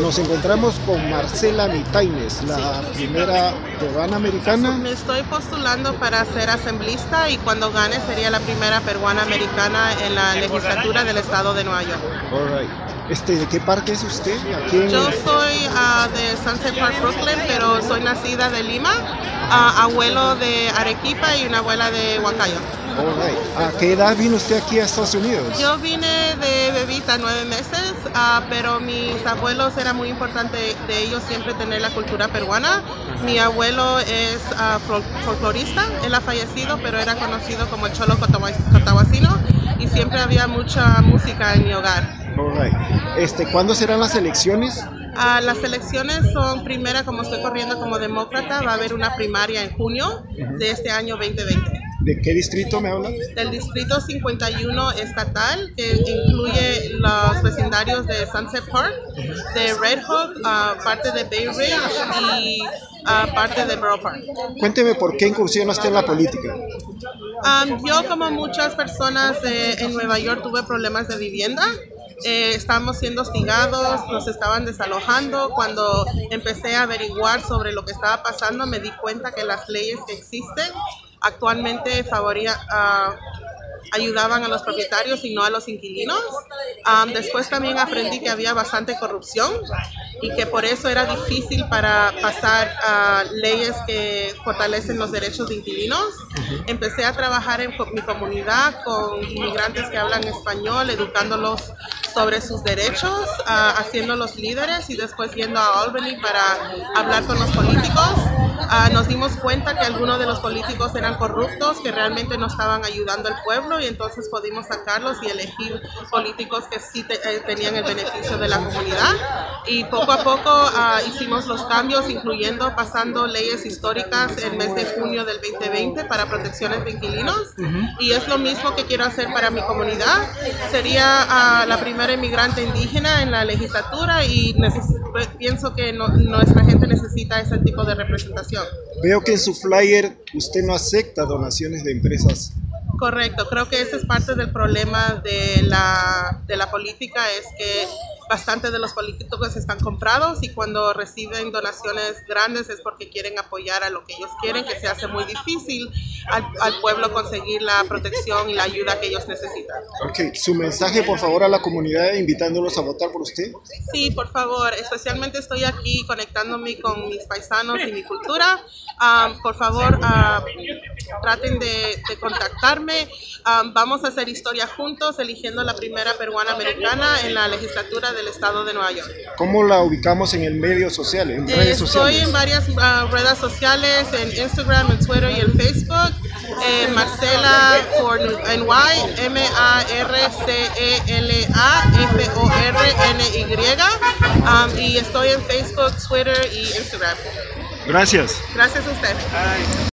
Nos encontramos con Marcela Mitaines, la primera peruana americana. Me estoy postulando para ser asemblista y cuando gane sería la primera peruana americana en la legislatura del estado de Nueva York. All right. Este, ¿De qué parte es usted? Aquí en- Yo soy ah, de Sunset Park, Brooklyn, pero soy nacida de Lima, ah, abuelo de Arequipa y una abuela de Huancayo. Right. ¿A qué edad vino usted aquí a Estados Unidos? Yo vine de bebita nueve meses, ah, pero mis abuelos era muy importante de ellos siempre tener la cultura peruana. Mi abuelo es ah, fol- folclorista, él ha fallecido, pero era conocido como el Cholo Cotahuacino y siempre había mucha música en mi hogar. Right. Este, ¿Cuándo serán las elecciones? Ah, las elecciones son primera, como estoy corriendo como demócrata, va a haber una primaria en junio de este año 2020. ¿De qué distrito me habla? Del distrito 51 estatal, que incluye los vecindarios de Sunset Park, de Red Hook, ah, parte de Bay Ridge y ah, parte de Borough Park. Cuénteme por qué incursiona usted en la política. Um, yo, como muchas personas eh, en Nueva York, tuve problemas de vivienda. Eh, estábamos siendo hostigados, nos estaban desalojando. Cuando empecé a averiguar sobre lo que estaba pasando, me di cuenta que las leyes que existen actualmente favoría, ah, ayudaban a los propietarios y no a los inquilinos. Um, después también aprendí que había bastante corrupción y que por eso era difícil para pasar a leyes que fortalecen los derechos de inquilinos. Empecé a trabajar en mi comunidad con inmigrantes que hablan español, educándolos sobre sus derechos, ah, haciéndolos líderes y después yendo a Albany para hablar con los políticos. Ah, nos dimos cuenta que algunos de los políticos eran corruptos, que realmente no estaban ayudando al pueblo y entonces pudimos sacarlos y elegir políticos que sí te- eh, tenían el beneficio de la comunidad. Y poco a poco ah, hicimos los cambios, incluyendo pasando leyes históricas el mes de junio del 2020 para protecciones de inquilinos. Y es lo mismo que quiero hacer para mi comunidad. Sería ah, la primera inmigrante indígena en la legislatura y neces- pienso que no- nuestra gente necesita ese tipo de representación. Veo que en su flyer usted no acepta donaciones de empresas. Correcto, creo que ese es parte del problema de la, de la política, es que bastante de los políticos están comprados y cuando reciben donaciones grandes es porque quieren apoyar a lo que ellos quieren, que se hace muy difícil al, al pueblo conseguir la protección y la ayuda que ellos necesitan. Ok, su mensaje por favor a la comunidad invitándolos a votar por usted. Sí, por favor, especialmente estoy aquí conectándome con mis paisanos y mi cultura. Ah, por favor, ah, traten de, de contactarme. Ah, vamos a hacer historia juntos, eligiendo la primera peruana americana en la legislatura del estado de Nueva York. ¿Cómo la ubicamos en el medio social, en Eh, redes Estoy sociales? en varias ah, redes sociales, en Instagram, en Twitter y en Facebook. Eh, Marcela for NY, M-A-R-C-E-L-A-F-O-R-N-Y. Um, y estoy en Facebook, Twitter y Instagram. Gracias. Gracias a usted.